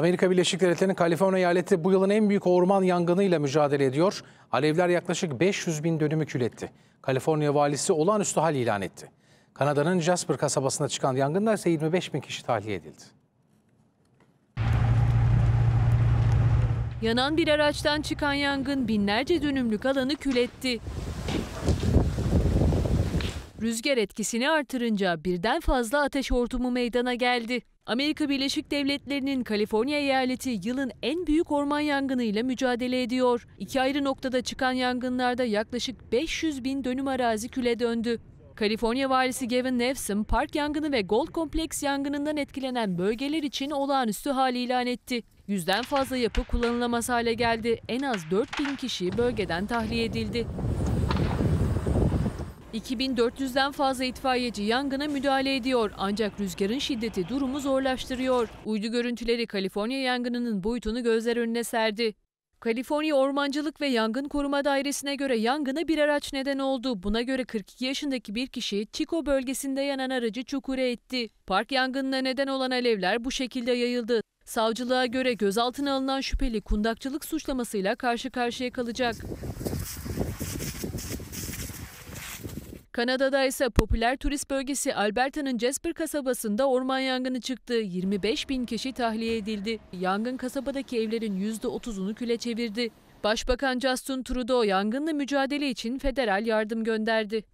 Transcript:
Amerika Birleşik Devletleri'nin Kaliforniya eyaleti bu yılın en büyük orman yangınıyla mücadele ediyor. Alevler yaklaşık 500 bin dönümü kül etti. Kaliforniya valisi olağanüstü hal ilan etti. Kanada'nın Jasper kasabasında çıkan yangında ise 25 bin kişi tahliye edildi. Yanan bir araçtan çıkan yangın binlerce dönümlük alanı kül etti. Rüzgar etkisini artırınca birden fazla ateş hortumu meydana geldi. Amerika Birleşik Devletleri'nin Kaliforniya eyaleti yılın en büyük orman yangınıyla mücadele ediyor. İki ayrı noktada çıkan yangınlarda yaklaşık 500 bin dönüm arazi küle döndü. Kaliforniya valisi Gavin Newsom, park yangını ve Gold Kompleks yangınından etkilenen bölgeler için olağanüstü hal ilan etti. Yüzden fazla yapı kullanılamaz hale geldi. En az 4 bin kişi bölgeden tahliye edildi. 2400'den fazla itfaiyeci yangına müdahale ediyor ancak rüzgarın şiddeti durumu zorlaştırıyor. Uydu görüntüleri Kaliforniya yangınının boyutunu gözler önüne serdi. Kaliforniya Ormancılık ve Yangın Koruma Dairesi'ne göre yangına bir araç neden oldu. Buna göre 42 yaşındaki bir kişi Chico bölgesinde yanan aracı çukura etti. Park yangınına neden olan alevler bu şekilde yayıldı. Savcılığa göre gözaltına alınan şüpheli kundakçılık suçlamasıyla karşı karşıya kalacak. Kanada'da ise popüler turist bölgesi Alberta'nın Jasper kasabasında orman yangını çıktı. 25 bin kişi tahliye edildi. Yangın kasabadaki evlerin %30'unu küle çevirdi. Başbakan Justin Trudeau yangınla mücadele için federal yardım gönderdi.